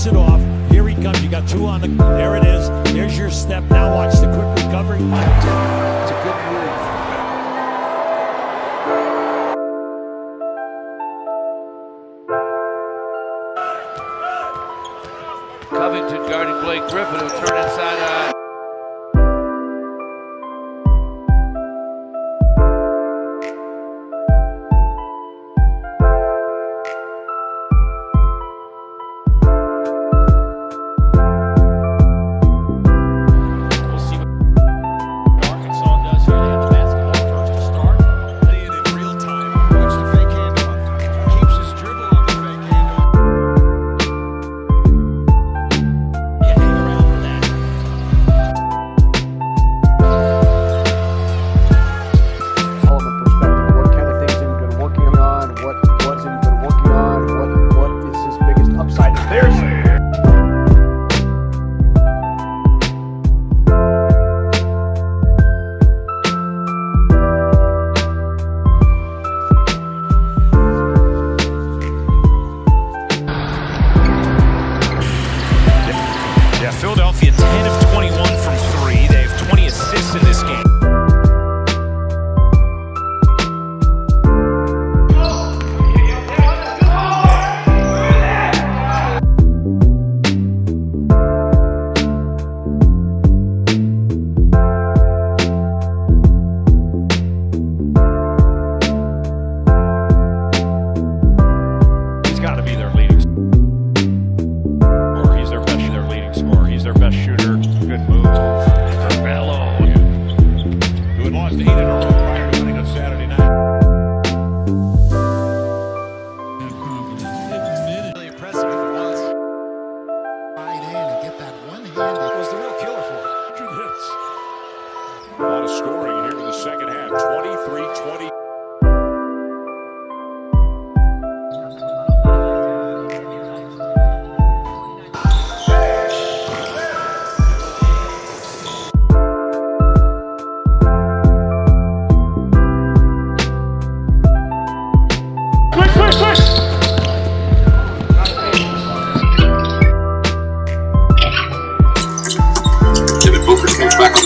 takes it off. Here he comes. You got two on the. There it is. There's your step. Now watch the quick recovery. It's a good move.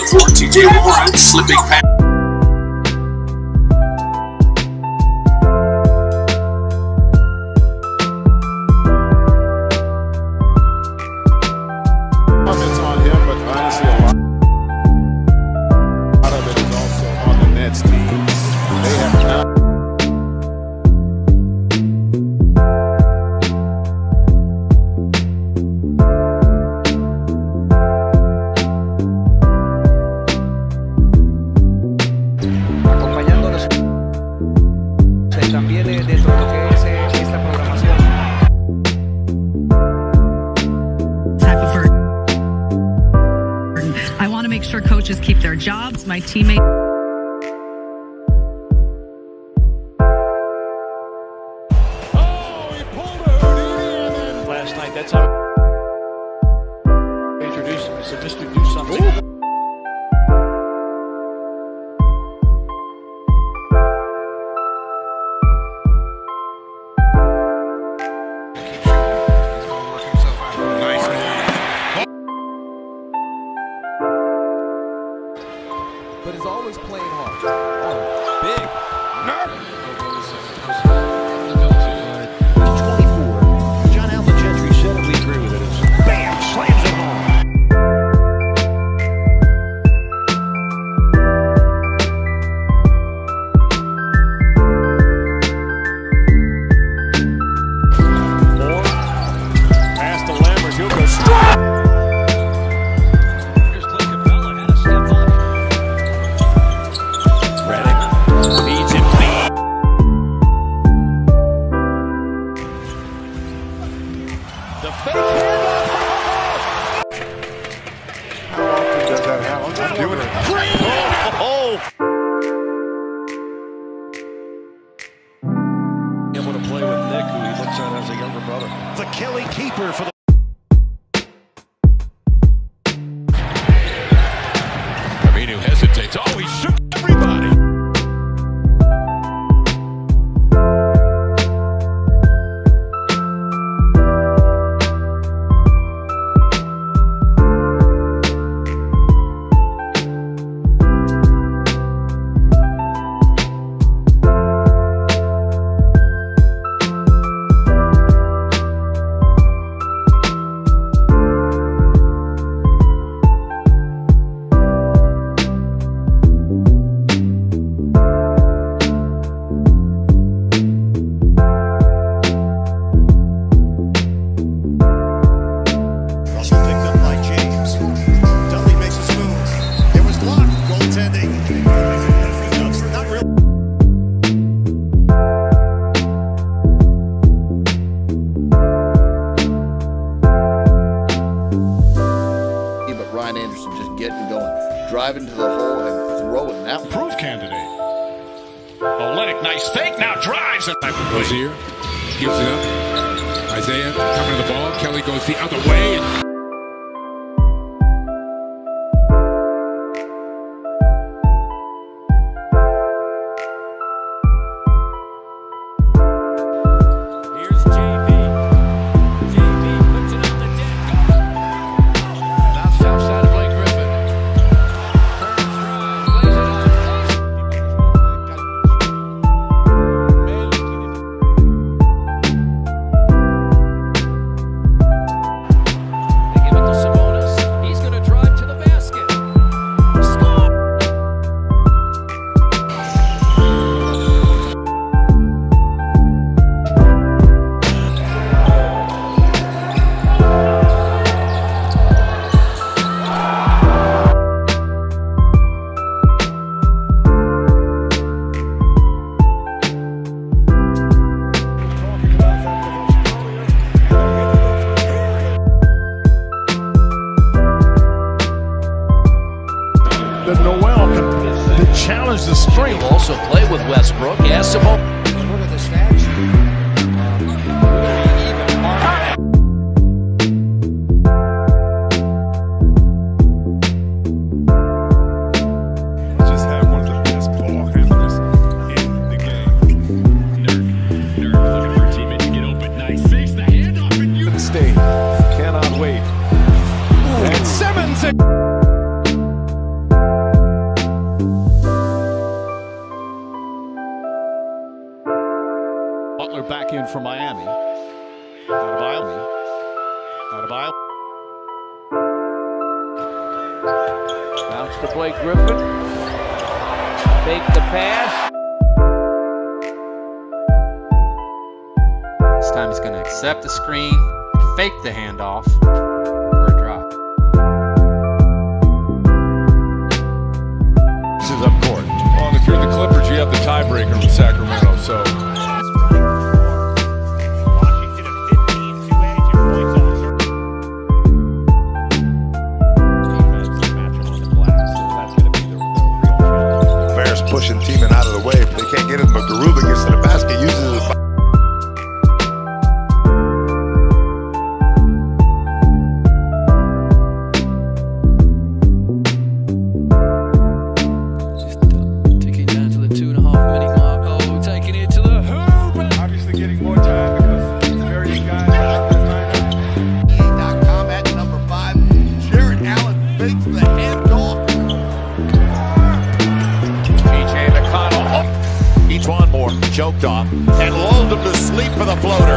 for TJ Warren, slipping past. My teammate. That's how I introduced him. So Mr. Do Something. Ooh. Richardson has a younger brother. The Kelly keeper for the Rozier gives it up. Isaiah coming to the ball. Kelly goes the other way. Nice. Fakes the handoff and you. State cannot wait. And Simmons. In for Miami. Out of Miami. Out of Miami. Bounce to Blake Griffin. Fake the pass. This time he's going to accept the screen, fake the handoff for a drop. This is up court. Well, if you're the Clippers, you have the tiebreaker with Sacramento. Choked off and lulled him to sleep for the floater.